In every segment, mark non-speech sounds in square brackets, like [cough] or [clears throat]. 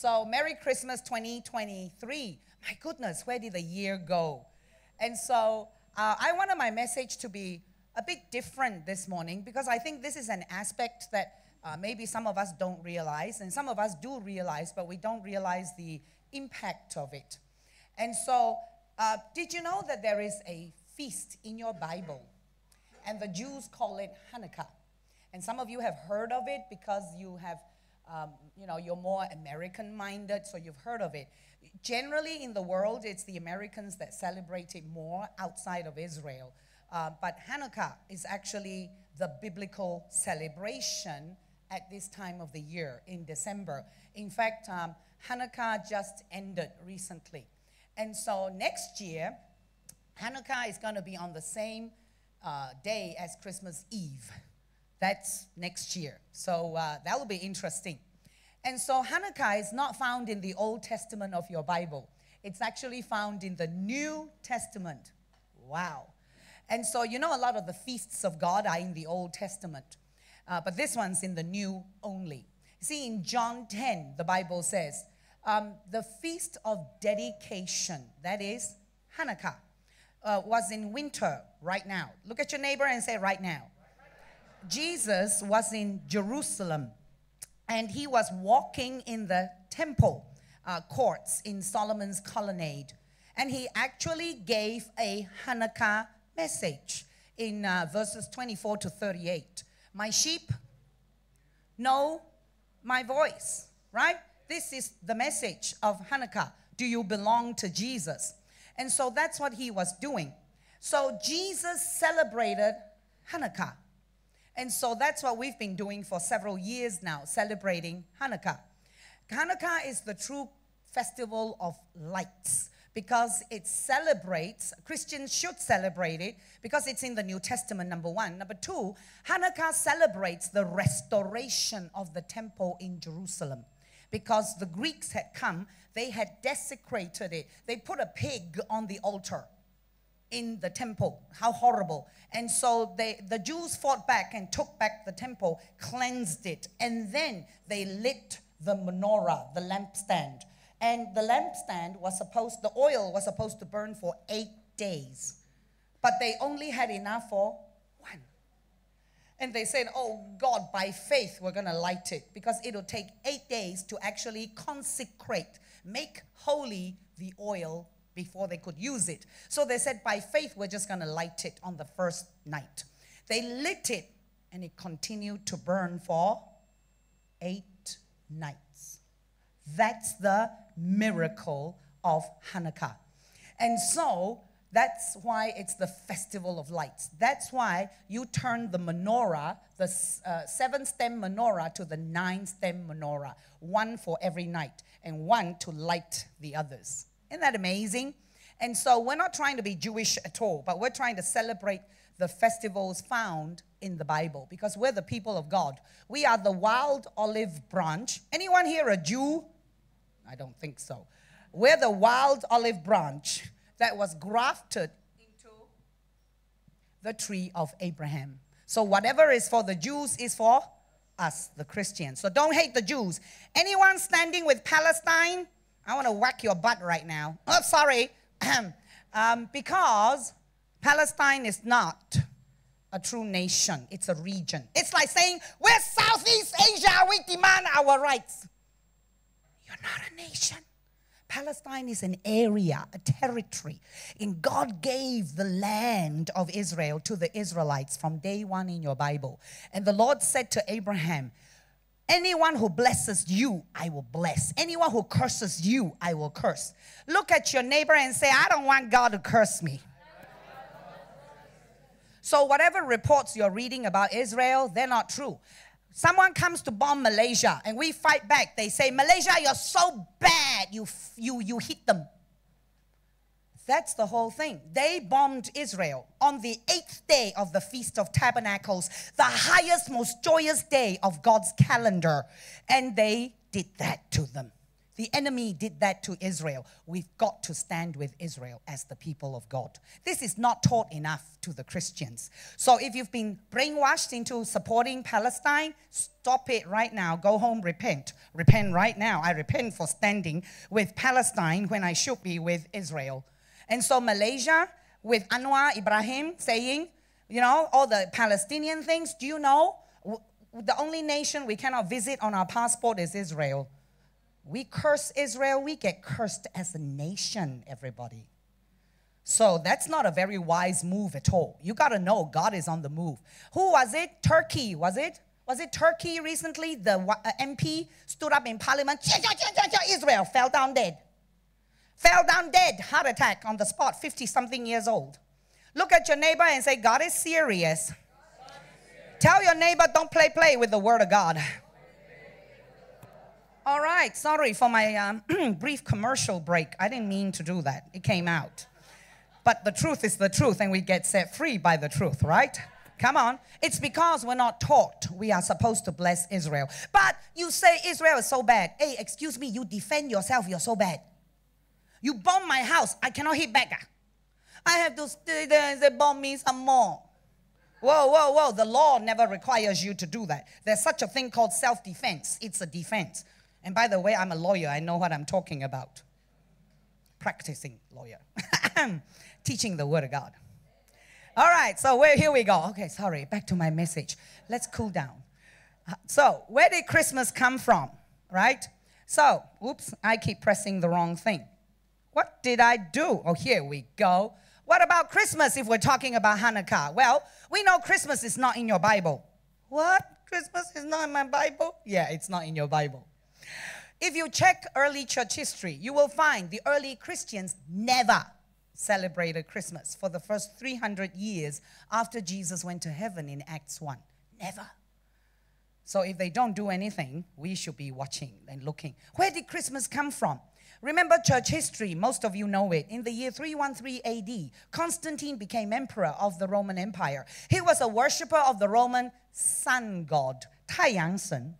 So, Merry Christmas 2023. My goodness, where did the year go? And so, uh, I wanted my message to be a bit different this morning because I think this is an aspect that uh, maybe some of us don't realize, and some of us do realize, but we don't realize the impact of it. And so, uh, did you know that there is a feast in your Bible? And the Jews call it Hanukkah. And some of you have heard of it because you have, um, you know, you're more American minded, so you've heard of it. Generally, in the world, it's the Americans that celebrate it more outside of Israel. Uh, but Hanukkah is actually the biblical celebration at this time of the year in December. In fact, um, Hanukkah just ended recently. And so next year, Hanukkah is going to be on the same uh, day as Christmas Eve. [laughs] That's next year. So uh, that will be interesting. And so Hanukkah is not found in the Old Testament of your Bible, it's actually found in the New Testament. Wow. And so, you know, a lot of the feasts of God are in the Old Testament, uh, but this one's in the New only. See, in John 10, the Bible says, um, the feast of dedication, that is Hanukkah, uh, was in winter right now. Look at your neighbor and say, right now. Jesus was in Jerusalem and he was walking in the temple uh, courts in Solomon's colonnade. And he actually gave a Hanukkah message in uh, verses 24 to 38. My sheep know my voice, right? This is the message of Hanukkah. Do you belong to Jesus? And so that's what he was doing. So Jesus celebrated Hanukkah. And so that's what we've been doing for several years now, celebrating Hanukkah. Hanukkah is the true festival of lights because it celebrates, Christians should celebrate it because it's in the New Testament, number one. Number two, Hanukkah celebrates the restoration of the temple in Jerusalem because the Greeks had come, they had desecrated it. They put a pig on the altar in the temple. How horrible. And so they, the Jews fought back and took back the temple, cleansed it, and then they lit the menorah, the lampstand. And the lampstand was supposed, the oil was supposed to burn for eight days. But they only had enough for one. and they said, Oh God, by faith, we're going to light it because it'll take eight days to actually consecrate, make holy the oil before they could use it. So they said, By faith, we're just going to light it on the first night. They lit it and it continued to burn for eight nights. That's the miracle of Hanukkah. And so that's why it's the festival of lights. That's why you turn the menorah, the uh, seven stem menorah, to the nine stem menorah, one for every night, and one to light the others. Isn't that amazing? And so we're not trying to be Jewish at all, but we're trying to celebrate the festivals found in the Bible because we're the people of God. We are the wild olive branch. Anyone here a Jew? I don't think so. We're the wild olive branch that was grafted into the tree of Abraham. So whatever is for the Jews is for us, the Christians. So don't hate the Jews. Anyone standing with Palestine? I want to whack your butt right now. Oh, sorry. [clears throat] um, because Palestine is not a true nation, it's a region. It's like saying, We're Southeast Asia, we demand our rights. You're not a nation. Palestine is an area, a territory. And God gave the land of Israel to the Israelites from day one in your Bible. And the Lord said to Abraham, Anyone who blesses you, I will bless. Anyone who curses you, I will curse. Look at your neighbor and say, I don't want God to curse me. So, whatever reports you're reading about Israel, they're not true. Someone comes to bomb Malaysia and we fight back. They say, Malaysia, you're so bad, you, you, you hit them. That's the whole thing. They bombed Israel on the eighth day of the Feast of Tabernacles, the highest, most joyous day of God's calendar. And they did that to them. The enemy did that to Israel. We've got to stand with Israel as the people of God. This is not taught enough to the Christians. So if you've been brainwashed into supporting Palestine, stop it right now. Go home, repent. Repent right now. I repent for standing with Palestine when I should be with Israel. And so Malaysia, with Anwar Ibrahim saying, you know, all the Palestinian things, do you know? The only nation we cannot visit on our passport is Israel. We curse Israel, we get cursed as a nation, everybody. So that's not a very wise move at all. You got to know God is on the move. Who was it? Turkey, was it? Was it Turkey recently? The uh, MP stood up in parliament. Israel fell down dead. Fell down dead, heart attack on the spot, 50 something years old. Look at your neighbor and say, God is serious. Tell your neighbor, don't play play with the word of God. All right, sorry for my um, [clears throat] brief commercial break. I didn't mean to do that. It came out. But the truth is the truth, and we get set free by the truth, right? Come on. It's because we're not taught we are supposed to bless Israel. But you say Israel is so bad. Hey, excuse me, you defend yourself, you're so bad. You bomb my house, I cannot hit back. I have to stay there and say, bomb me some more. Whoa, whoa, whoa. The law never requires you to do that. There's such a thing called self defense. It's a defense. And by the way, I'm a lawyer. I know what I'm talking about. Practicing lawyer. [laughs] Teaching the word of God. All right, so where, here we go. Okay, sorry, back to my message. Let's cool down. Uh, so, where did Christmas come from, right? So, oops, I keep pressing the wrong thing. What did I do? Oh, here we go. What about Christmas if we're talking about Hanukkah? Well, we know Christmas is not in your Bible. What? Christmas is not in my Bible? Yeah, it's not in your Bible. If you check early church history, you will find the early Christians never celebrated Christmas for the first 300 years after Jesus went to heaven in Acts 1. Never. So if they don't do anything, we should be watching and looking. Where did Christmas come from? Remember church history, most of you know it. In the year 313 AD, Constantine became emperor of the Roman Empire. He was a worshiper of the Roman sun god, Taiyang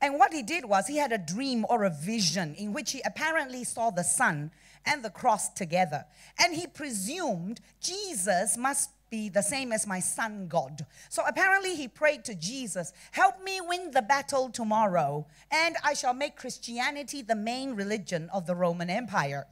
And what he did was he had a dream or a vision in which he apparently saw the sun and the cross together. And he presumed Jesus must be the same as my sun God. So apparently he prayed to Jesus, Help me win the battle tomorrow, and I shall make Christianity the main religion of the Roman Empire.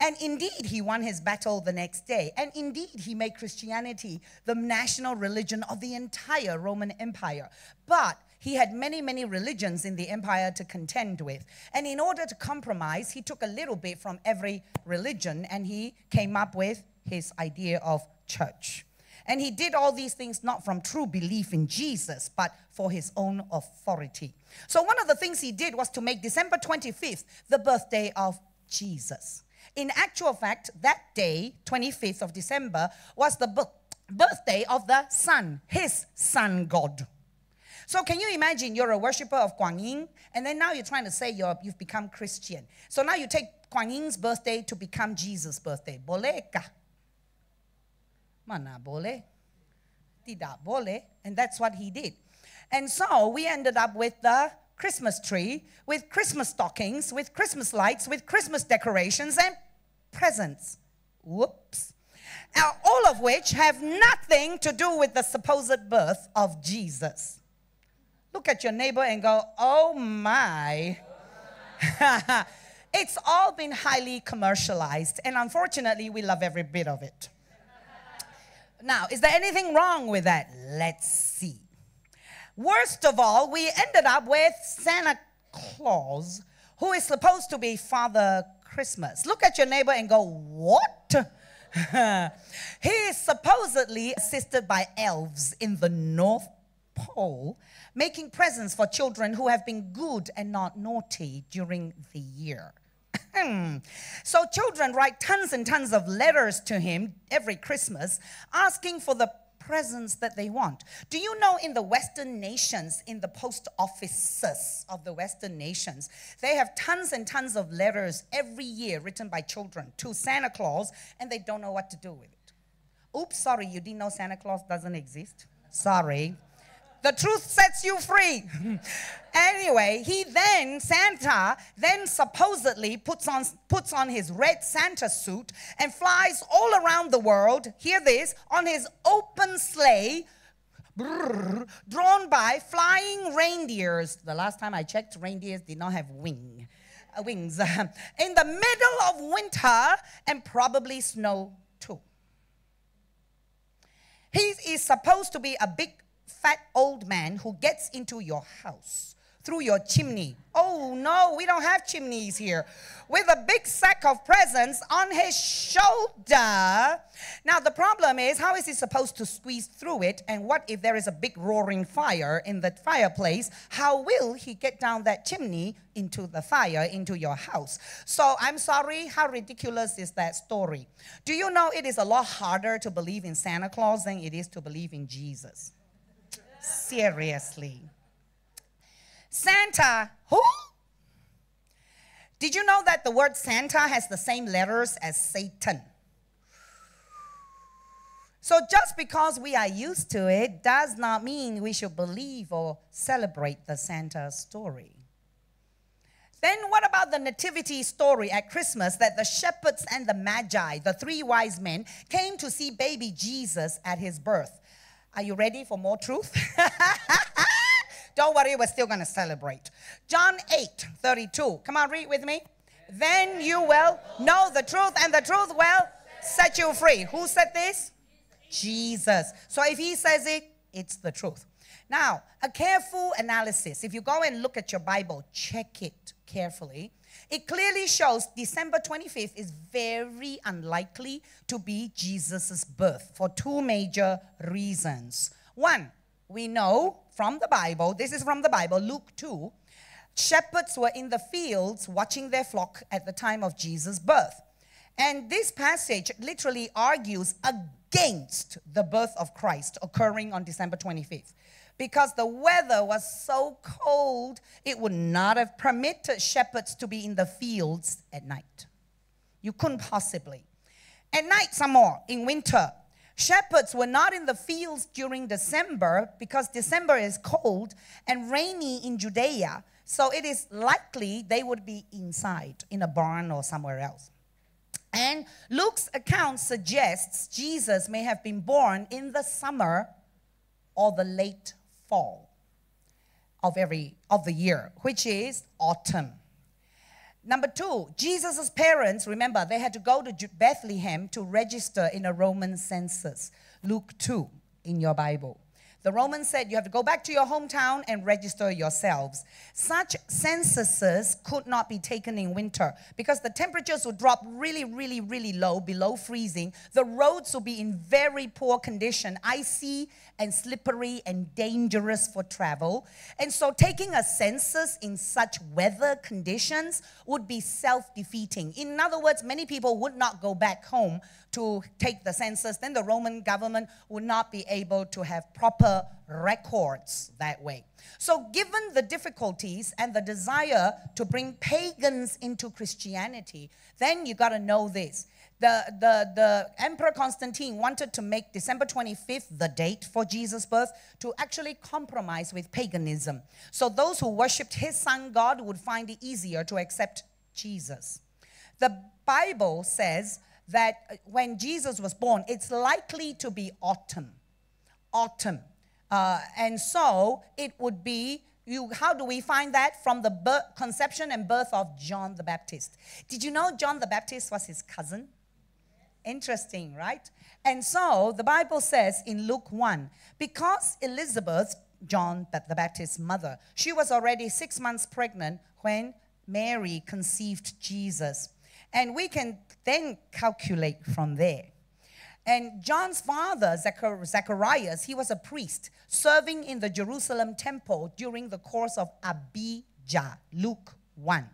And indeed, he won his battle the next day. And indeed, he made Christianity the national religion of the entire Roman Empire. But he had many, many religions in the empire to contend with. And in order to compromise, he took a little bit from every religion and he came up with his idea of church. And he did all these things not from true belief in Jesus, but for his own authority. So, one of the things he did was to make December 25th the birthday of Jesus. In actual fact, that day, 25th of December, was the birthday of the sun, his sun god. So can you imagine you're a worshiper of Guan Yin, and then now you're trying to say you have become Christian. So now you take Guan Yin's birthday to become Jesus' birthday. Boleh kah? Mana boleh? Tidak boleh. And that's what he did. And so we ended up with the Christmas tree, with Christmas stockings, with Christmas lights, with Christmas decorations and presents. Whoops. Now, all of which have nothing to do with the supposed birth of Jesus. Look at your neighbor and go, oh my. [laughs] it's all been highly commercialized, and unfortunately, we love every bit of it. Now, is there anything wrong with that? Let's see. Worst of all, we ended up with Santa Claus, who is supposed to be Father Christmas. Look at your neighbor and go, What? [laughs] he is supposedly assisted by elves in the North Pole, making presents for children who have been good and not naughty during the year. Hmm. so children write tons and tons of letters to him every Christmas asking for the presents that they want. Do you know in the Western nations, in the post offices of the Western nations, they have tons and tons of letters every year written by children to Santa Claus and they don't know what to do with it. Oops, sorry, you didn't know Santa Claus doesn't exist? Sorry. The truth sets you free. anyway, he then, Santa, then supposedly puts on, puts on his red Santa suit and flies all around the world, hear this, on his open sleigh, brrr, drawn by flying reindeers. The last time I checked, reindeers did not have wing, uh, wings. [laughs] in the middle of winter and probably snow too. He is supposed to be a big fat old man who gets into your house through your chimney. Oh no, we don't have chimneys here. With a big sack of presents on his shoulder. Now, the problem is, how is he supposed to squeeze through it? And what if there is a big roaring fire in the fireplace? How will he get down that chimney into the fire, into your house? So, I'm sorry, how ridiculous is that story? Do you know it is a lot harder to believe in Santa Claus than it is to believe in Jesus? Seriously. Santa, who? Did you know that the word Santa has the same letters as Satan? So just because we are used to it does not mean we should believe or celebrate the Santa story. Then what about the nativity story at Christmas that the shepherds and the magi, the three wise men, came to see baby Jesus at his birth? Are you ready for more truth? [laughs] Don't worry, we're still going to celebrate. John 8 32. Come on, read with me. Then you will know the truth, and the truth will set you free. Who said this? Jesus. So if he says it, it's the truth. Now, a careful analysis, if you go and look at your Bible, check it carefully. It clearly shows December 25th is very unlikely to be Jesus' birth for two major reasons. One, we know from the Bible, this is from the Bible, Luke 2, shepherds were in the fields watching their flock at the time of Jesus' birth. And this passage literally argues against the birth of Christ occurring on December 25th. Because the weather was so cold, it would not have permitted shepherds to be in the fields at night. You couldn't possibly. At night, some more, in winter, Shepherds were not in the fields during December because December is cold and rainy in Judea. So it is likely they would be inside in a barn or somewhere else. And Luke's account suggests Jesus may have been born in the summer or the late fall of every of the year, which is autumn. Number two, Jesus' parents, remember, they had to go to Bethlehem to register in a Roman census. Luke 2 in your Bible. The Romans said you have to go back to your hometown and register yourselves. Such censuses could not be taken in winter because the temperatures would drop really, really, really low, below freezing. The roads would be in very poor condition, icy and slippery and dangerous for travel. And so taking a census in such weather conditions would be self defeating. In other words, many people would not go back home to take the census, then the Roman government would not be able to have proper records that way. So, given the difficulties and the desire to bring pagans into Christianity, then you got to know this. The, the, the Emperor Constantine wanted to make December 25th the date for Jesus' birth to actually compromise with paganism. So, those who worshipped his sun god would find it easier to accept Jesus. The Bible says that uh, when Jesus was born, it's likely to be autumn. Autumn. Uh, and so it would be, you, how do we find that? From the birth, conception and birth of John the Baptist. Did you know John the Baptist was his cousin? Interesting, right? And so the Bible says in Luke 1 because Elizabeth, John the Baptist's mother, she was already six months pregnant when Mary conceived Jesus. And we can then calculate from there. And John's father, Zacharias, he was a priest serving in the Jerusalem temple during the course of Abijah, Luke 1.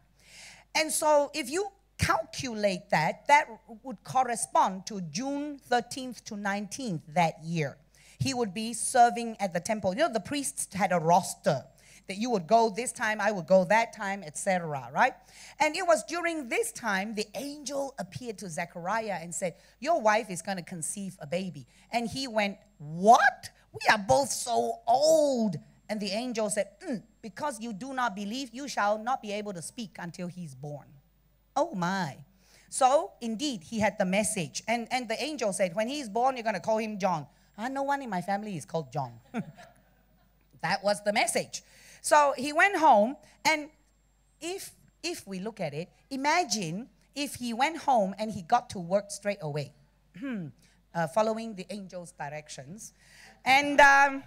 And so if you calculate that, that would correspond to June 13th to 19th that year. He would be serving at the temple. You know, the priests had a roster that you would go this time, I would go that time, etc. Right? And it was during this time the angel appeared to Zechariah and said, Your wife is going to conceive a baby. And he went, What? We are both so old. And the angel said, "Mm, Because you do not believe, you shall not be able to speak until he's born. Oh my. So indeed, he had the message. And, and the angel said, When he's born, you're going to call him John. Ah, no one in my family is called John. [laughs] that was the message. So he went home, and if if we look at it, imagine if he went home and he got to work straight away, uh, following the angel's directions, and um,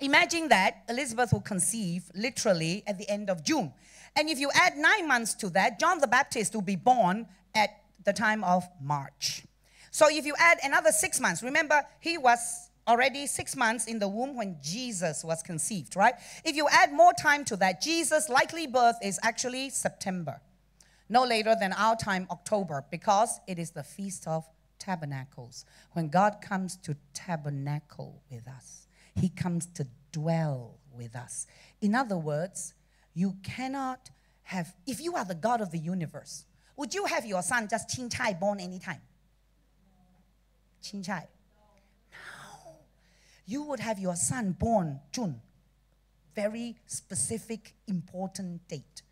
imagine that Elizabeth will conceive literally at the end of June, and if you add nine months to that, John the Baptist will be born at the time of March. So if you add another six months, remember he was already six months in the womb when Jesus was conceived, right? If you add more time to that, Jesus' likely birth is actually September, no later than our time, October, because it is the Feast of Tabernacles. When God comes to tabernacle with us, He comes to dwell with us. In other words, you cannot have, if you are the God of the universe, would you have your son just chin chai born anytime? Chin chai you would have your son born June. Very specific, important date.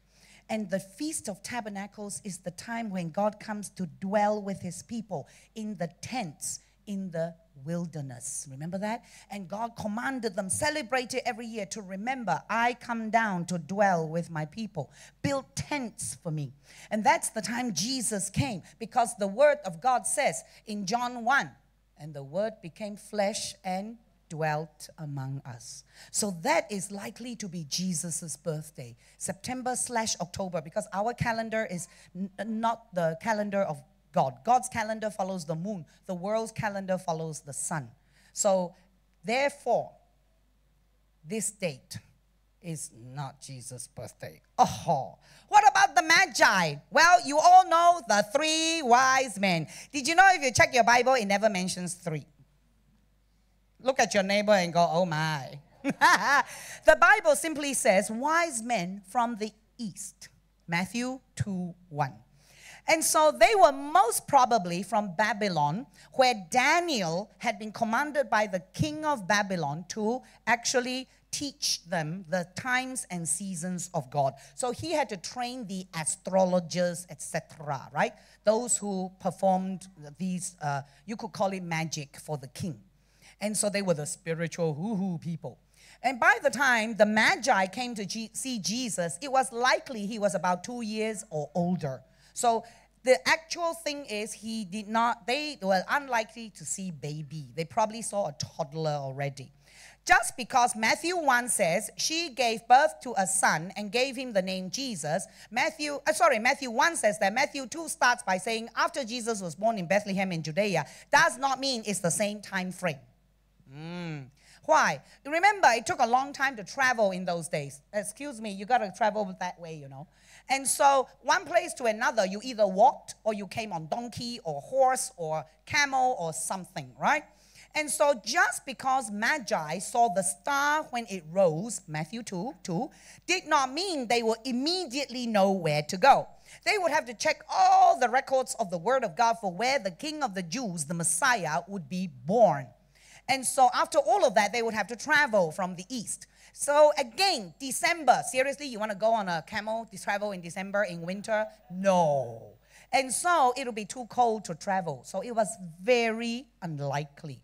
And the Feast of Tabernacles is the time when God comes to dwell with his people in the tents in the wilderness. Remember that? And God commanded them, celebrate it every year to remember, I come down to dwell with my people. Build tents for me. And that's the time Jesus came because the word of God says in John 1 and the word became flesh and dwelt among us. So that is likely to be Jesus' birthday, September slash October, because our calendar is not the calendar of God. God's calendar follows the moon, the world's calendar follows the sun. So, therefore, this date is not Jesus' birthday. Oh, what about the Magi? Well, you all know the three wise men. Did you know if you check your Bible, it never mentions three? Look at your neighbor and go, oh my. [laughs] the Bible simply says, wise men from the east. Matthew 2 1. And so they were most probably from Babylon, where Daniel had been commanded by the king of Babylon to actually teach them the times and seasons of God. So he had to train the astrologers, etc., right? Those who performed these, uh, you could call it magic for the king. And so they were the spiritual hoo hoo people. And by the time the Magi came to G- see Jesus, it was likely he was about two years or older. So the actual thing is, he did not, they were unlikely to see baby. They probably saw a toddler already. Just because Matthew 1 says she gave birth to a son and gave him the name Jesus, Matthew, uh, sorry, Matthew 1 says that Matthew 2 starts by saying after Jesus was born in Bethlehem in Judea, does not mean it's the same time frame. Mm. Why? Remember, it took a long time to travel in those days. Excuse me, you got to travel that way, you know. And so, one place to another, you either walked or you came on donkey or horse or camel or something, right? And so, just because Magi saw the star when it rose, Matthew 2 2, did not mean they would immediately know where to go. They would have to check all the records of the Word of God for where the King of the Jews, the Messiah, would be born. And so after all of that, they would have to travel from the east. So again, December, seriously, you want to go on a camel to travel in December in winter? No. And so it'll be too cold to travel. So it was very unlikely.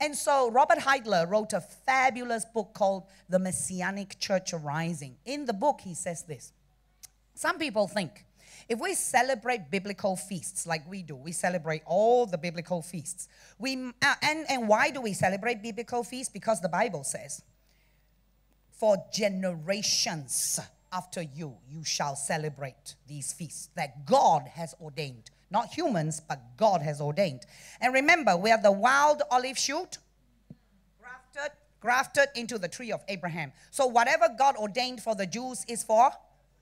And so Robert Heidler wrote a fabulous book called The Messianic Church Arising. In the book, he says this Some people think if we celebrate biblical feasts like we do, we celebrate all the biblical feasts. We, uh, and, and why do we celebrate biblical feasts? Because the Bible says, for generations after you, you shall celebrate these feasts that God has ordained. Not humans, but God has ordained. And remember, we are the wild olive shoot grafted, grafted into the tree of Abraham. So whatever God ordained for the Jews is for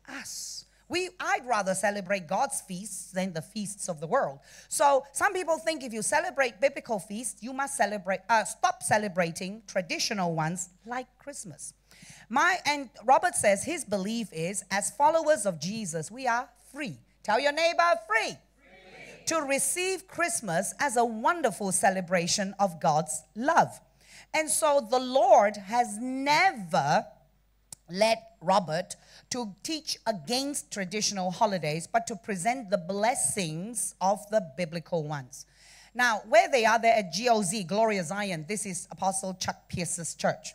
us. We, I'd rather celebrate God's feasts than the feasts of the world. So some people think if you celebrate biblical feasts, you must celebrate, uh, stop celebrating traditional ones like Christmas. My and Robert says his belief is as followers of Jesus, we are free. Tell your neighbor, free. free. To receive Christmas as a wonderful celebration of God's love. And so the Lord has never led Robert to teach against traditional holidays, but to present the blessings of the biblical ones. Now, where they are, they're at GOZ, Glory of Zion. This is Apostle Chuck Pierce's church.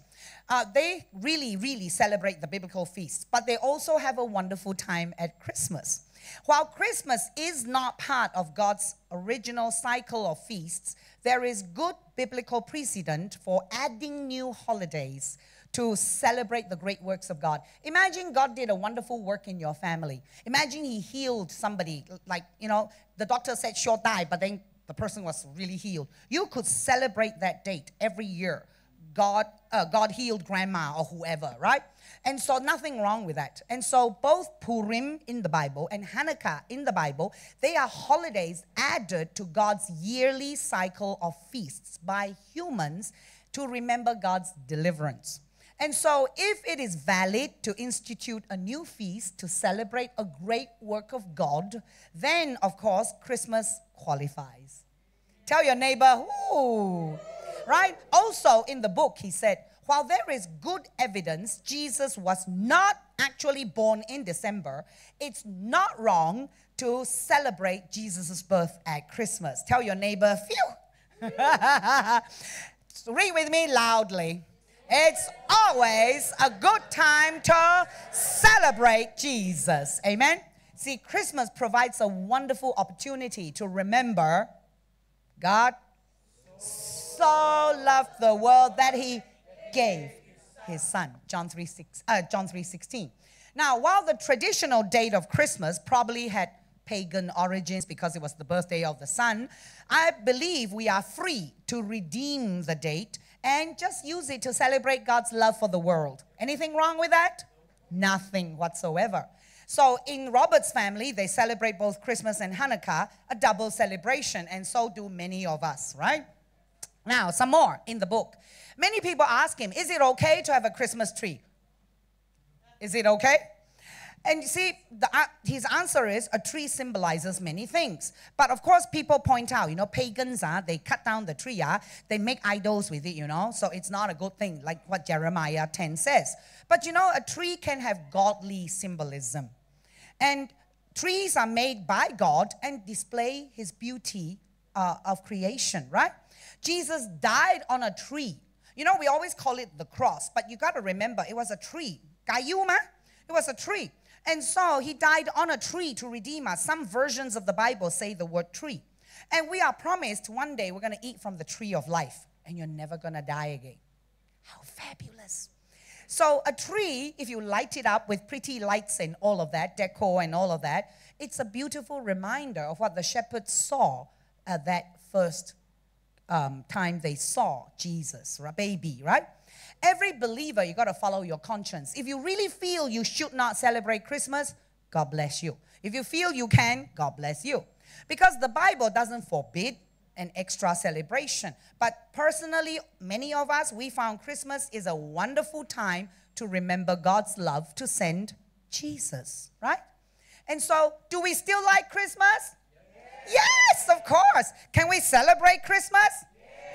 Uh, they really, really celebrate the biblical feasts, but they also have a wonderful time at Christmas. While Christmas is not part of God's original cycle of feasts, there is good biblical precedent for adding new holidays to celebrate the great works of God. Imagine God did a wonderful work in your family. Imagine He healed somebody, like, you know, the doctor said she'll die, but then the person was really healed. You could celebrate that date every year. God, uh, God healed grandma or whoever, right? And so nothing wrong with that. And so both Purim in the Bible and Hanukkah in the Bible, they are holidays added to God's yearly cycle of feasts by humans to remember God's deliverance. And so, if it is valid to institute a new feast to celebrate a great work of God, then of course Christmas qualifies. Tell your neighbor, ooh, right? Also in the book, he said, while there is good evidence Jesus was not actually born in December, it's not wrong to celebrate Jesus' birth at Christmas. Tell your neighbor, phew. [laughs] Read with me loudly. It's always a good time to celebrate Jesus. Amen. See, Christmas provides a wonderful opportunity to remember God so loved the world that he gave his son. John 3, 6, uh, John 3 16. Now, while the traditional date of Christmas probably had pagan origins because it was the birthday of the sun, I believe we are free to redeem the date and just use it to celebrate God's love for the world. Anything wrong with that? Nothing whatsoever. So in Robert's family, they celebrate both Christmas and Hanukkah, a double celebration, and so do many of us, right? Now, some more in the book. Many people ask him, Is it okay to have a Christmas tree? Is it okay? And you see, the, uh, his answer is a tree symbolizes many things. But of course, people point out, you know, pagans, uh, they cut down the tree, uh, they make idols with it, you know, so it's not a good thing, like what Jeremiah 10 says. But you know, a tree can have godly symbolism. And trees are made by God and display his beauty uh, of creation, right? Jesus died on a tree. You know, we always call it the cross, but you got to remember it was a tree. Gayuma, it was a tree. And so he died on a tree to redeem us. Some versions of the Bible say the word tree. And we are promised one day we're going to eat from the tree of life and you're never going to die again. How fabulous. So, a tree, if you light it up with pretty lights and all of that, decor and all of that, it's a beautiful reminder of what the shepherds saw at that first um, time they saw Jesus, a baby, right? Every believer, you got to follow your conscience. If you really feel you should not celebrate Christmas, God bless you. If you feel you can, God bless you. Because the Bible doesn't forbid an extra celebration. But personally, many of us, we found Christmas is a wonderful time to remember God's love to send Jesus, right? And so, do we still like Christmas? Yes, yes of course. Can we celebrate Christmas?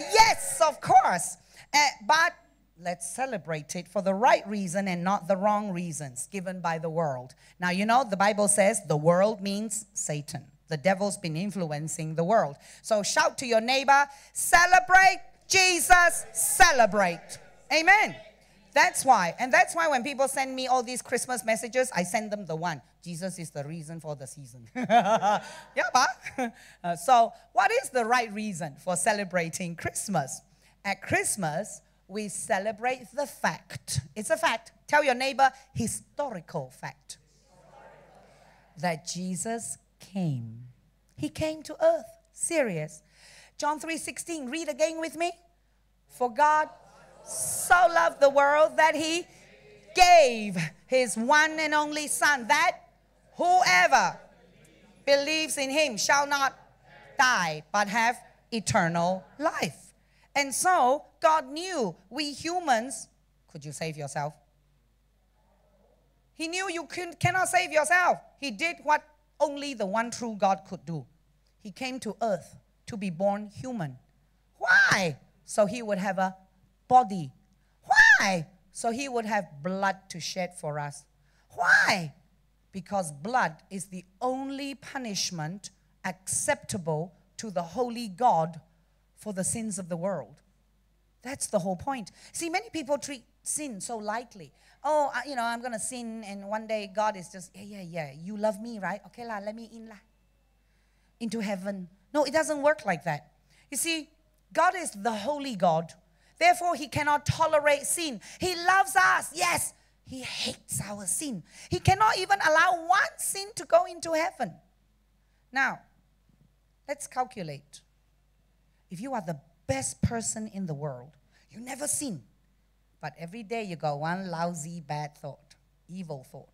Yes, yes of course. Uh, but let's celebrate it for the right reason and not the wrong reasons given by the world. Now, you know, the Bible says the world means Satan. The devil's been influencing the world. So shout to your neighbor, celebrate Jesus, celebrate. Amen. That's why. And that's why when people send me all these Christmas messages, I send them the one Jesus is the reason for the season. [laughs] yeah, but, [laughs] uh, so, what is the right reason for celebrating Christmas? At Christmas, we celebrate the fact. It's a fact. Tell your neighbor, historical fact. That Jesus came. He came to earth. Serious. John 3:16. Read again with me. For God so loved the world that he gave his one and only son that whoever believes in him shall not die but have eternal life. And so God knew we humans, could you save yourself? He knew you cannot save yourself. He did what only the one true God could do. He came to earth to be born human. Why? So he would have a body. Why? So he would have blood to shed for us. Why? Because blood is the only punishment acceptable to the holy God for the sins of the world. That's the whole point. See, many people treat sin so lightly. Oh, you know, I'm going to sin, and one day God is just, yeah, yeah, yeah, you love me, right? Okay, la, let me in, la. Into heaven. No, it doesn't work like that. You see, God is the holy God. Therefore, He cannot tolerate sin. He loves us, yes. He hates our sin. He cannot even allow one sin to go into heaven. Now, let's calculate. If you are the best person in the world, you never sin, but every day you got one lousy bad thought, evil thought.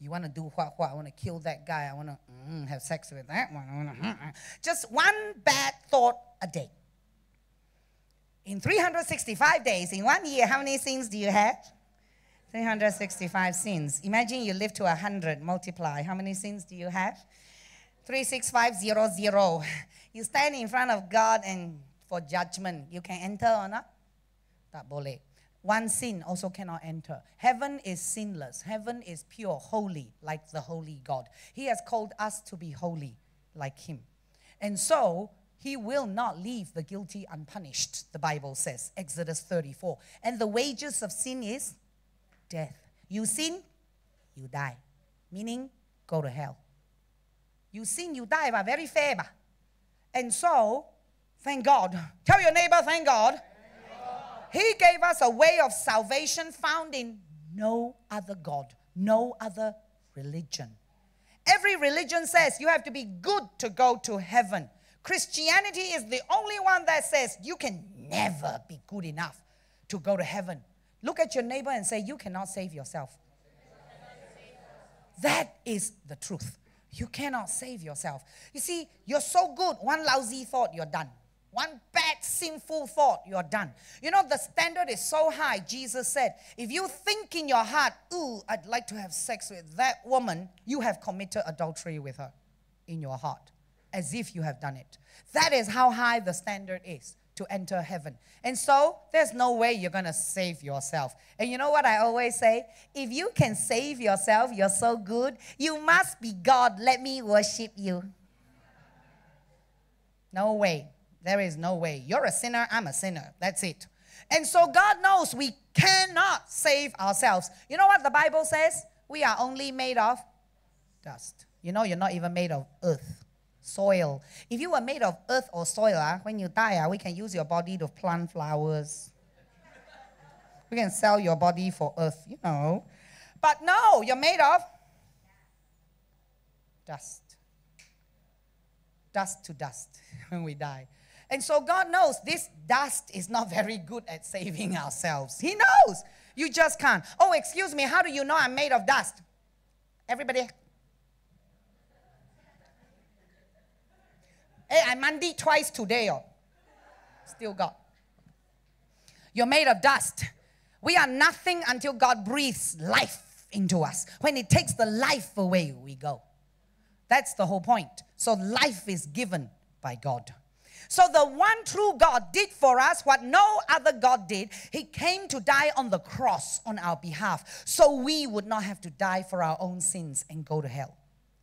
You want to do what, what? I want to kill that guy. I want to mm, have sex with that one. Wanna, mm, mm. Just one bad thought a day. In 365 days, in one year, how many sins do you have? 365 sins. Imagine you live to 100, multiply. How many sins do you have? 36500. You stand in front of God and for judgment, you can enter or not? Tak boleh. One sin also cannot enter. Heaven is sinless. Heaven is pure, holy, like the holy God. He has called us to be holy like Him. And so, He will not leave the guilty unpunished, the Bible says, Exodus 34. And the wages of sin is death. You sin, you die. Meaning, go to hell. You sin, you die, but very fair. And so, thank God. Tell your neighbor, thank God. He gave us a way of salvation found in no other God, no other religion. Every religion says you have to be good to go to heaven. Christianity is the only one that says you can never be good enough to go to heaven. Look at your neighbor and say, You cannot save yourself. That is the truth. You cannot save yourself. You see, you're so good, one lousy thought, you're done. One bad, sinful thought, you're done. You know, the standard is so high. Jesus said, if you think in your heart, ooh, I'd like to have sex with that woman, you have committed adultery with her in your heart, as if you have done it. That is how high the standard is to enter heaven. And so there's no way you're going to save yourself. And you know what I always say? If you can save yourself, you're so good, you must be God. Let me worship you. No way. There is no way. You're a sinner, I'm a sinner. That's it. And so God knows we cannot save ourselves. You know what the Bible says? We are only made of dust. You know, you're not even made of earth, soil. If you were made of earth or soil, uh, when you die, uh, we can use your body to plant flowers. We can sell your body for earth, you know. But no, you're made of dust. Dust to dust [laughs] when we die. And so God knows this dust is not very good at saving [laughs] ourselves. He knows. You just can't. Oh, excuse me, how do you know I'm made of dust? Everybody. Hey, I mandi twice today. Oh. Still God. You're made of dust. We are nothing until God breathes life into us. When He takes the life away, we go. That's the whole point. So life is given by God. So the one true God did for us what no other God did. He came to die on the cross on our behalf so we would not have to die for our own sins and go to hell.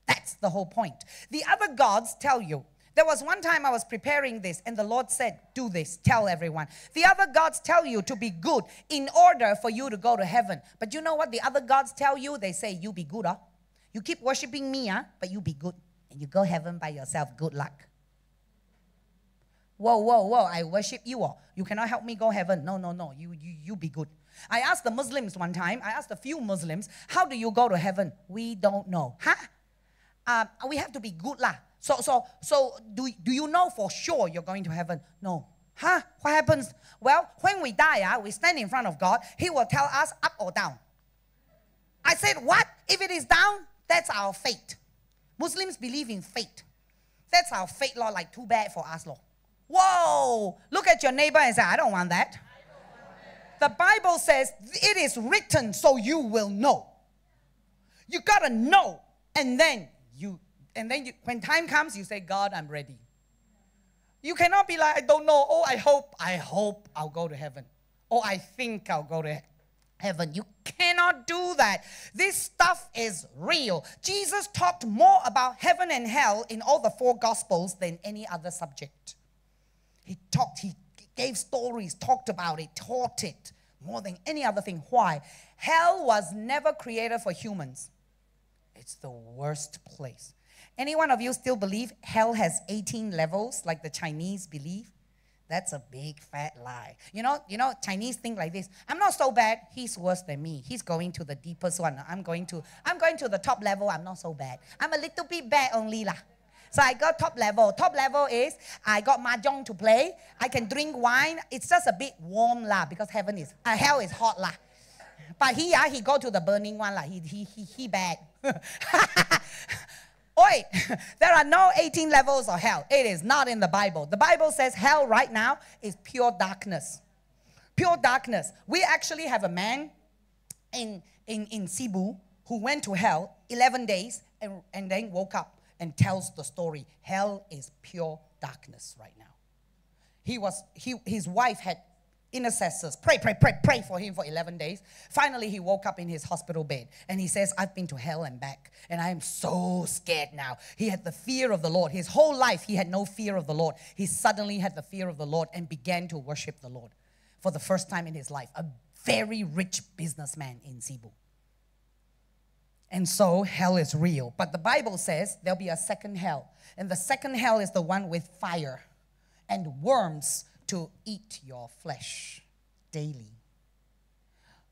That's the whole point. The other gods tell you. There was one time I was preparing this, and the Lord said, Do this, tell everyone. The other gods tell you to be good in order for you to go to heaven. But you know what the other gods tell you? They say, You be good, huh? You keep worshiping me, huh? But you be good. And you go heaven by yourself. Good luck. Whoa, whoa, whoa, I worship you. All. You cannot help me go heaven. No, no, no. You, you, you be good. I asked the Muslims one time, I asked a few Muslims, how do you go to heaven? We don't know. Huh? Uh, we have to be good lah. So, so, so do, do you know for sure you're going to heaven? No. Huh? What happens? Well, when we die, uh, we stand in front of God. He will tell us up or down. I said, what? If it is down, that's our fate. Muslims believe in fate. That's our fate, Lord. Like, too bad for us, Lord. Whoa! Look at your neighbor and say, I don't want that. The Bible says it is written so you will know. You gotta know. And then you, and then you, when time comes, you say, God, I'm ready. You cannot be like, I don't know. Oh, I hope, I hope I'll go to heaven. oh, I think I'll go to heaven. You cannot do that. This stuff is real. Jesus talked more about heaven and hell in all the four gospels than any other subject. He talked, he gave stories, talked about it, taught it more than any other thing. Why? Hell was never created for humans. It's the worst place. Any one of you still believe hell has 18 levels like the Chinese believe? That's a big fat lie. You know, you know, Chinese think like this. I'm not so bad. He's worse than me. He's going to the deepest one. I'm going to, I'm going to the top level. I'm not so bad. I'm a little bit bad only lah. So I got top level. Top level is I got mahjong to play. I can drink wine. It's just a bit warm lah because heaven is, uh, hell is hot lah. But he, uh, he go to the burning one lah. He, he, he, he bad. [laughs] Oi, [laughs] there are no 18 levels of hell. It is not in the Bible. The Bible says hell right now is pure darkness. Pure darkness. We actually have a man in, in, in Cebu who went to hell 11 days and, and then woke up and tells the story. Hell is pure darkness right now. He was, he, his wife had intercessors pray, pray, pray, pray for him for 11 days. Finally, he woke up in his hospital bed and he says, I've been to hell and back, and I am so scared now. He had the fear of the Lord. His whole life, he had no fear of the Lord. He suddenly had the fear of the Lord and began to worship the Lord for the first time in his life. A very rich businessman in Cebu. And so hell is real. But the Bible says there'll be a second hell. And the second hell is the one with fire and worms to eat your flesh daily.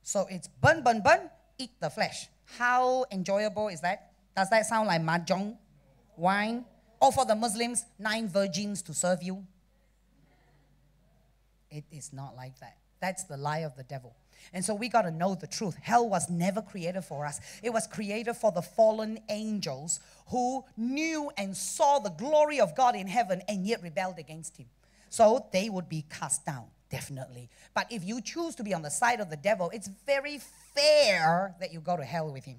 So it's burn, burn, burn, eat the flesh. How enjoyable is that? Does that sound like mahjong? Wine? Or for the Muslims, nine virgins to serve you? It is not like that. That's the lie of the devil. And so we got to know the truth. Hell was never created for us, it was created for the fallen angels who knew and saw the glory of God in heaven and yet rebelled against Him. So they would be cast down, definitely. But if you choose to be on the side of the devil, it's very fair that you go to hell with him.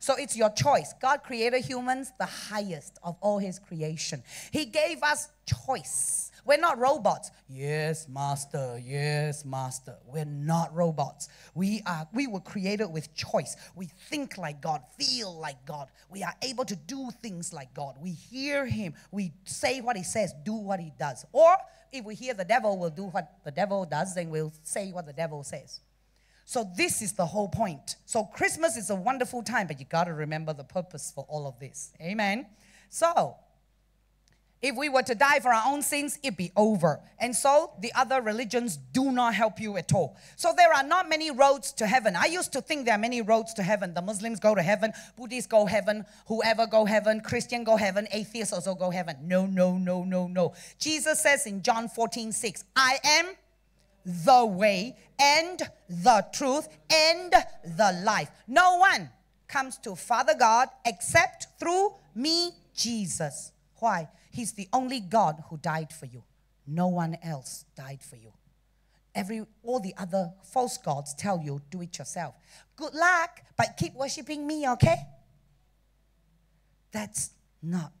So it's your choice. God created humans the highest of all his creation. He gave us choice. We're not robots. Yes, master. Yes, master. We're not robots. We are we were created with choice. We think like God, feel like God. We are able to do things like God. We hear him. We say what he says, do what he does. Or if we hear the devil, we'll do what the devil does, then we'll say what the devil says. So this is the whole point. So Christmas is a wonderful time, but you got to remember the purpose for all of this. Amen. So if we were to die for our own sins, it'd be over. And so the other religions do not help you at all. So there are not many roads to heaven. I used to think there are many roads to heaven. The Muslims go to heaven, Buddhists go heaven, whoever go heaven, Christian go heaven, atheists also go heaven. No, no, no, no, no. Jesus says in John 14, 6, I am the way and the truth and the life. No one comes to Father God except through me, Jesus. Why? He's the only God who died for you. No one else died for you. Every all the other false gods tell you do it yourself. Good luck, but keep worshiping me, okay? That's not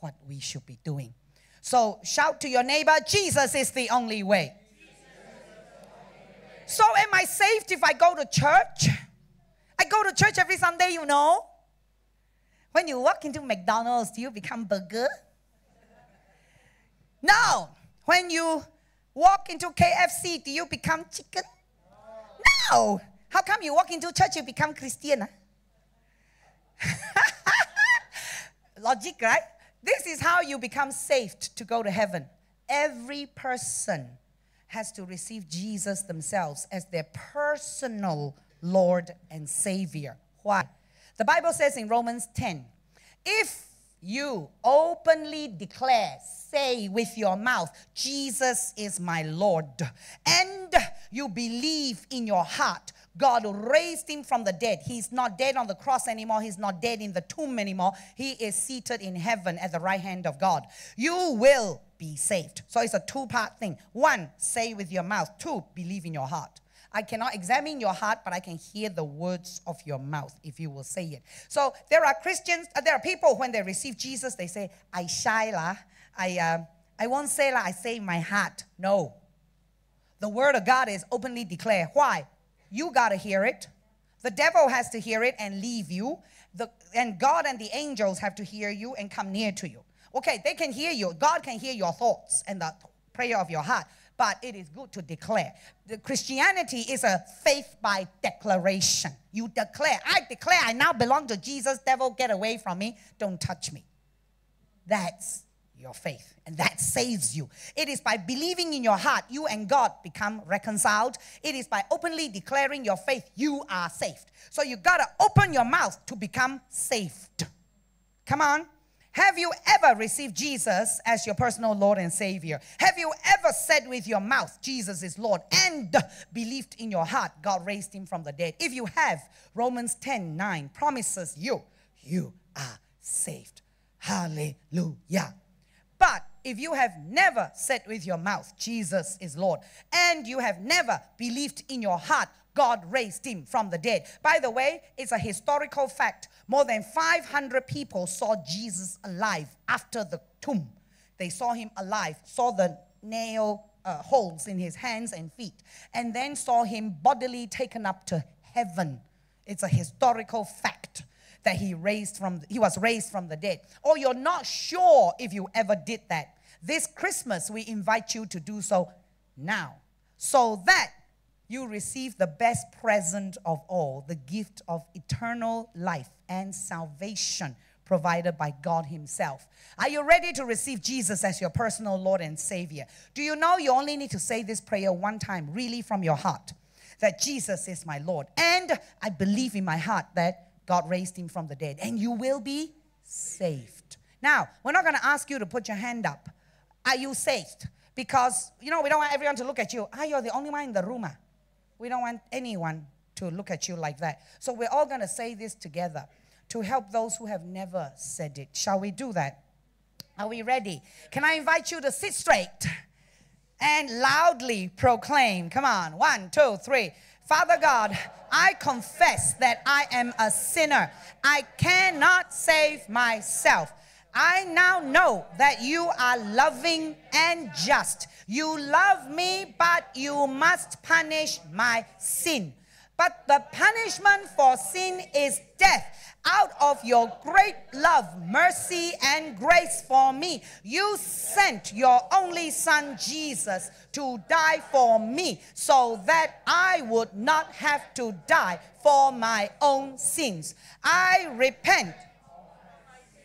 what we should be doing. So shout to your neighbor, Jesus is the only way. So am I saved if I go to church? I go to church every Sunday, you know. When you walk into McDonald's, do you become burger? No. When you walk into KFC, do you become chicken? No. How come you walk into church, you become Christian? Huh? Ah? [laughs] Logic, right? This is how you become saved to go to heaven. Every person has to receive Jesus themselves as their personal Lord and Savior. Why? The Bible says in Romans 10 if you openly declare, say with your mouth, Jesus is my Lord, and you believe in your heart, God raised him from the dead. He's not dead on the cross anymore. He's not dead in the tomb anymore. He is seated in heaven at the right hand of God. You will be saved. So it's a two part thing. One, say with your mouth. Two, believe in your heart. I cannot examine your heart, but I can hear the words of your mouth if you will say it. So there are Christians, uh, there are people when they receive Jesus, they say, I shy lah, I, uh, I won't say lah, I say my heart. No. The word of God is openly declared. Why? You got to hear it. The devil has to hear it and leave you. The, and God and the angels have to hear you and come near to you. Okay, they can hear you. God can hear your thoughts and the prayer of your heart, but it is good to declare. The Christianity is a faith by declaration. You declare, I declare I now belong to Jesus. Devil, get away from me. Don't touch me. That's your faith, and that saves you. It is by believing in your heart, you and God become reconciled. It is by openly declaring your faith, you are saved. So you got to open your mouth to become saved. Come on. Have you ever received Jesus as your personal Lord and Savior? Have you ever said with your mouth, Jesus is Lord, and believed in your heart, God raised him from the dead? If you have, Romans 10 9 promises you, you are saved. Hallelujah. But if you have never said with your mouth, Jesus is Lord, and you have never believed in your heart, God raised him from the dead. By the way, it's a historical fact. More than 500 people saw Jesus alive after the tomb. They saw him alive, saw the nail uh, holes in his hands and feet, and then saw him bodily taken up to heaven. It's a historical fact that he raised from he was raised from the dead. Or you're not sure if you ever did that. This Christmas we invite you to do so now so that you receive the best present of all, the gift of eternal life and salvation provided by God Himself. Are you ready to receive Jesus as your personal Lord and Savior? Do you know you only need to say this prayer one time, really from your heart? That Jesus is my Lord. And I believe in my heart that God raised him from the dead, and you will be saved. Now, we're not going to ask you to put your hand up. Are you saved? Because, you know, we don't want everyone to look at you. Ah, you're the only one in the room. Ah. We don't want anyone to look at you like that. So we're all going to say this together to help those who have never said it. Shall we do that? Are we ready? Can I invite you to sit straight and loudly proclaim? Come on. One, two, three. Father God, I confess that I am a sinner. I cannot save myself. I now know that you are loving and just. You love me, but you must punish my sin. But the punishment for sin is death out of your great love, mercy, and grace for me, you sent your only Son Jesus to die for me so that I would not have to die for my own sins. I repent.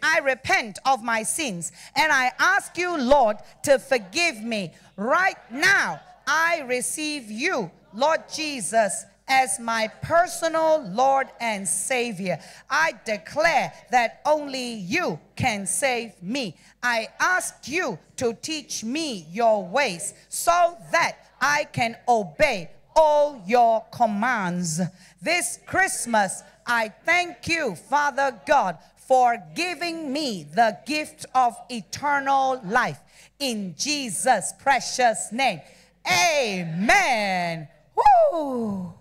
I repent of my sins and I ask you, Lord, to forgive me. Right now, I receive you, Lord Jesus, as my personal Lord and Savior. I declare that only you can save me. I ask you to teach me your ways so that I can obey all your commands. This Christmas, I thank you, Father God, for giving me the gift of eternal life. In Jesus' precious name. Amen. Woo!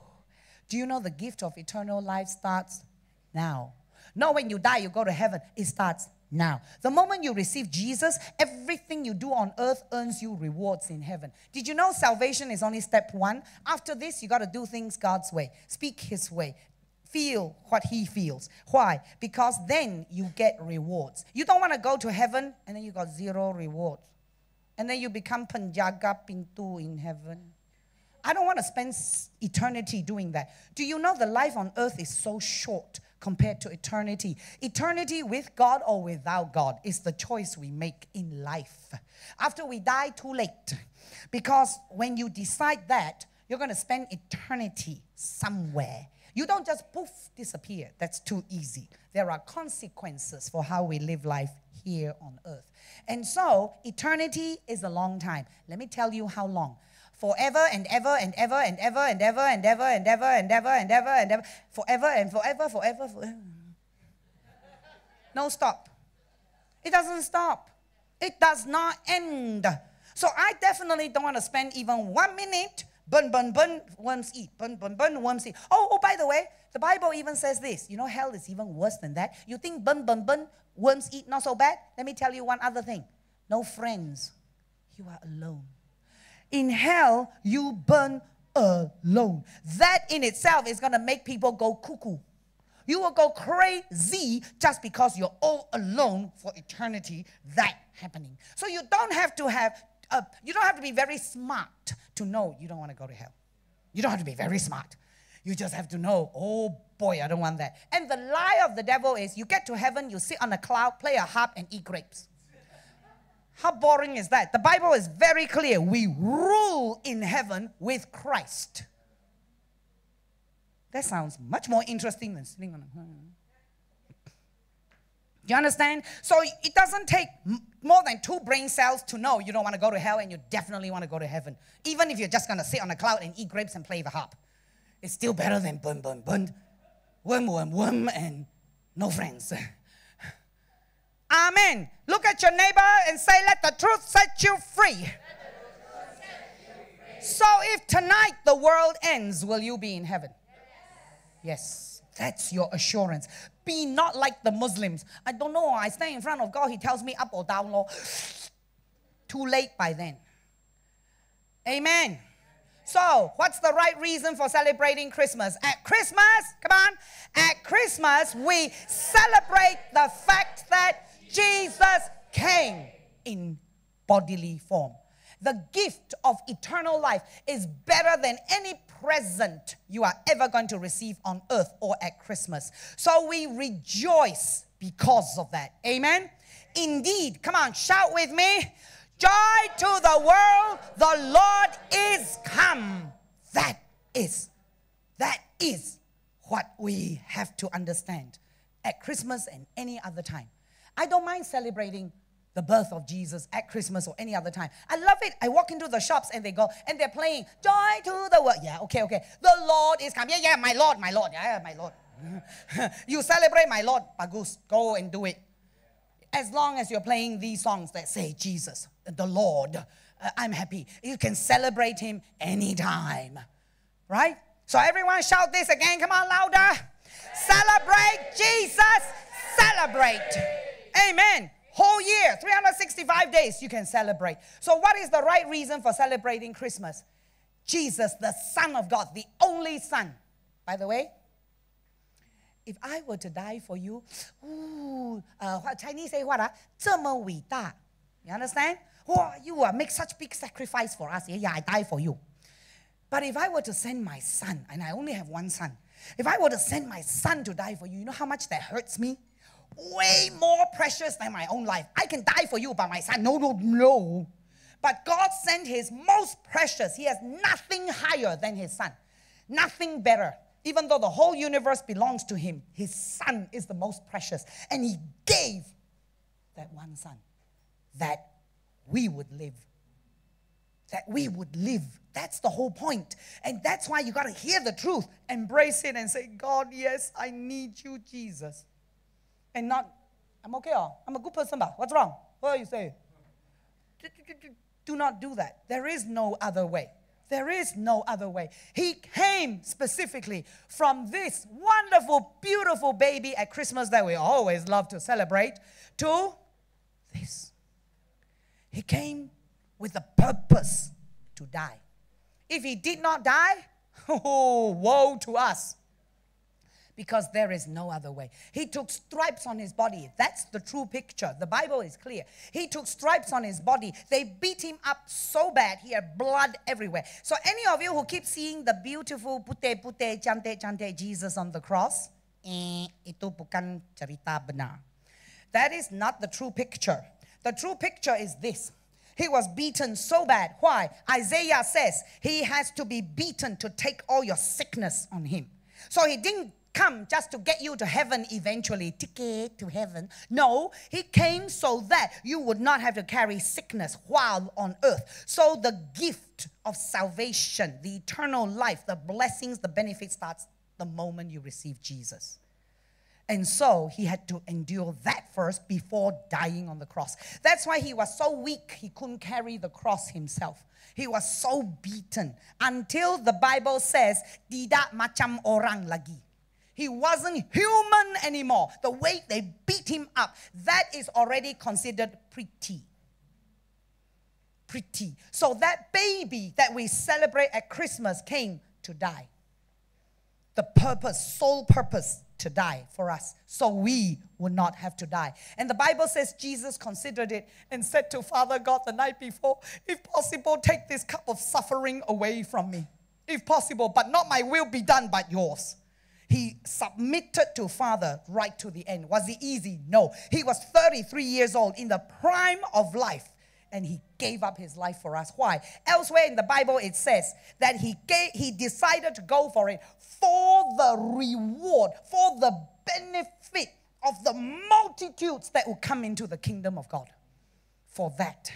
Do you know the gift of eternal life starts now? Not when you die, you go to heaven. It starts now. The moment you receive Jesus, everything you do on earth earns you rewards in heaven. Did you know salvation is only step one? After this, you got to do things God's way, speak His way, feel what He feels. Why? Because then you get rewards. You don't want to go to heaven and then you got zero rewards. And then you become Panjaga Pintu in heaven. I don't want to spend eternity doing that. Do you know the life on earth is so short compared to eternity? Eternity with God or without God is the choice we make in life. After we die, too late. Because when you decide that, you're going to spend eternity somewhere. You don't just poof, disappear. That's too easy. There are consequences for how we live life here on earth. And so, eternity is a long time. Let me tell you how long forever and ever and ever and ever and ever and ever and ever and ever and ever and ever forever and forever forever forever. No stop. It doesn't stop. It does not end. So I definitely don't want to spend even one minute burn, burn, burn, worms eat, burn, burn, burn, worms eat. Oh, oh, by the way, the Bible even says this. You know, hell is even worse than that. You think burn, burn, burn, worms eat, not so bad? Let me tell you one other thing. No friends. You are alone. In hell, you burn alone. That in itself is going to make people go cuckoo. You will go crazy just because you're all alone for eternity. That happening. So you don't have to have, uh, you don't have to be very smart to know you don't want to go to hell. You don't have to be very smart. You just have to know, oh boy, I don't want that. And the lie of the devil is you get to heaven, you sit on a cloud, play a harp, and eat grapes. How boring is that? The Bible is very clear. We rule in heaven with Christ. That sounds much more interesting than sitting on a. Hmm. You understand? So it doesn't take more than two brain cells to know you don't want to go to hell and you definitely want to go to heaven. Even if you're just going to sit on a cloud and eat grapes and play the harp. It's still better than bun, bun, bun, worm, worm, worm, and no friends. [laughs] Amen. Look at your neighbor and say, Let the truth set you free. So if tonight the world ends, will you be in heaven? Yes. That's your assurance. Be not like the Muslims. I don't know. I stand in front of God. He tells me up or down, Lord. [sighs] Too late by then. Amen. So, what's the right reason for celebrating Christmas? At Christmas, come on, at Christmas, we celebrate the fact that Jesus came in bodily form. The gift of eternal life is better than any present you are ever going to receive on earth or at Christmas. So we rejoice because of that. Amen. Indeed, come on, shout with me. Joy to the world, the Lord is come. That is, that is what we have to understand at Christmas and any other time. I don't mind celebrating the birth of Jesus at Christmas or any other time. I love it. I walk into the shops and they go and they're playing Joy to the world. Yeah, okay, okay. The Lord is coming. Yeah, yeah, my Lord, my Lord. Yeah, my Lord. [laughs] you celebrate my Lord, Bagus. Go and do it as long as you're playing these songs that say Jesus, the Lord, uh, I'm happy. You can celebrate Him anytime, right? So everyone shout this again. Come on, louder. Celebrate Jesus. Celebrate. Amen. Whole year, 365 days, you can celebrate. So, what is the right reason for celebrating Christmas? Jesus, the Son of God, the only Son. By the way, if I were to die for you, ooh, uh, what Chinese say what? Uh, 这么伟大. You understand? Oh, you uh, make such big sacrifice for us. Yeah, yeah, I die for you. But if I were to send my son, and I only have one son, if I were to send my son to die for you, you know how much that hurts me? Way more precious than my own life. I can die for you, but my son, no, no, no. But God sent his most precious. He has nothing higher than his son, nothing better even though the whole universe belongs to him, his son is the most precious. And he gave that one son that we would live. That we would live. That's the whole point. And that's why you got to hear the truth, embrace it, and say, God, yes, I need you, Jesus. And not, I'm okay, oh, I'm a good person, but what's wrong? What are you saying? Do not do that. There is no other way. There is no other way. He came specifically from this wonderful, beautiful baby at Christmas that we always love to celebrate to this. He came with a purpose to die. If he did not die, [laughs] oh, woe to us because there is no other way. He took stripes on his body. That's the true picture. The Bible is clear. He took stripes on his body. They beat him up so bad, he had blood everywhere. So, any of you who keep seeing the beautiful pute pute cantik cantik Jesus on the cross, eh, itu bukan cerita benar. That is not the true picture. The true picture is this. He was beaten so bad. Why? Isaiah says he has to be beaten to take all your sickness on him. So he didn't come just to get you to heaven eventually, ticket to heaven. No, he came so that you would not have to carry sickness while on earth. So the gift of salvation, the eternal life, the blessings, the benefit starts the moment you receive Jesus. And so he had to endure that first before dying on the cross. That's why he was so weak, he couldn't carry the cross himself. He was so beaten until the Bible says, tidak macam orang lagi. He wasn't human anymore. The way they beat him up, that is already considered pretty. pretty. So that baby that we celebrate at Christmas came to die. The purpose, sole purpose to die for us, so we would not have to die. And the Bible says Jesus considered it and said to Father God the night before, If possible, take this cup of suffering away from me. If possible, but not my will be done, but yours. He submitted to Father right to the end. Was it easy? No. He was 33 years old in the prime of life and he gave up his life for us. Why? Elsewhere in the Bible it says that he gave, he decided to go for it for the reward, for the benefit of the multitudes that will come into the kingdom of God. For that.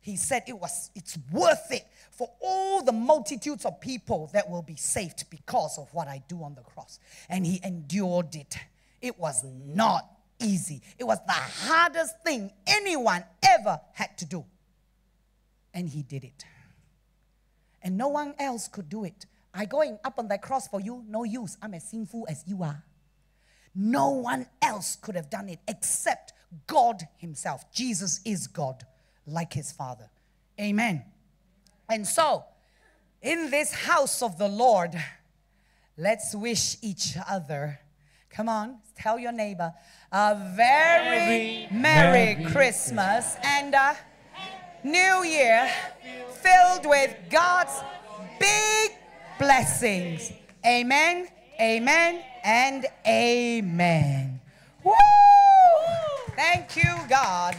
He said it was it's worth it for all the multitudes of people that will be saved because of what I do on the cross. And he endured it. It was not easy. It was the hardest thing anyone ever had to do. And he did it. And no one else could do it. I going up on that cross for you, no use. I'm as sinful as you are. No one else could have done it except God Himself. Jesus is God, like His Father. Amen. And so, in this house of the Lord, let's wish each other Come on, tell your neighbor a very Merry, Merry Christmas and a New Year filled with God's big blessings. Amen, amen, and amen. Woo! Thank you, God.